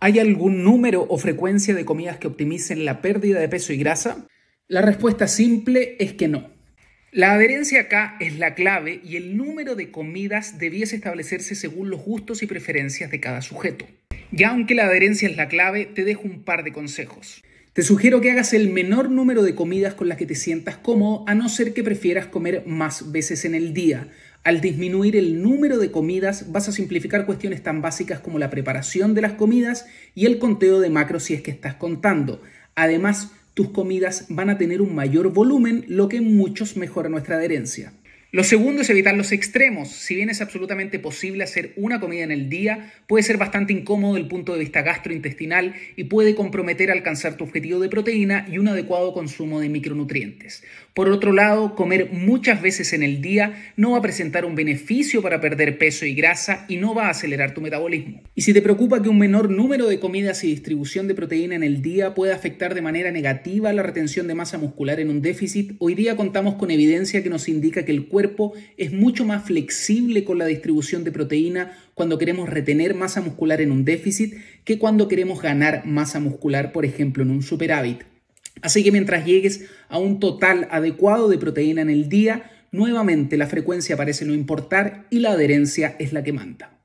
¿Hay algún número o frecuencia de comidas que optimicen la pérdida de peso y grasa? La respuesta simple es que no. La adherencia acá es la clave y el número de comidas debiese establecerse según los gustos y preferencias de cada sujeto. Ya aunque la adherencia es la clave, te dejo un par de consejos. Te sugiero que hagas el menor número de comidas con las que te sientas cómodo, a no ser que prefieras comer más veces en el día. Al disminuir el número de comidas vas a simplificar cuestiones tan básicas como la preparación de las comidas y el conteo de macros si es que estás contando. Además, tus comidas van a tener un mayor volumen, lo que muchos mejora nuestra adherencia. Lo segundo es evitar los extremos. Si bien es absolutamente posible hacer una comida en el día, puede ser bastante incómodo desde el punto de vista gastrointestinal y puede comprometer alcanzar tu objetivo de proteína y un adecuado consumo de micronutrientes. Por otro lado, comer muchas veces en el día no va a presentar un beneficio para perder peso y grasa y no va a acelerar tu metabolismo. Y si te preocupa que un menor número de comidas y distribución de proteína en el día pueda afectar de manera negativa la retención de masa muscular en un déficit, hoy día contamos con evidencia que nos indica que el es mucho más flexible con la distribución de proteína cuando queremos retener masa muscular en un déficit que cuando queremos ganar masa muscular, por ejemplo, en un superávit. Así que mientras llegues a un total adecuado de proteína en el día, nuevamente la frecuencia parece no importar y la adherencia es la que manda.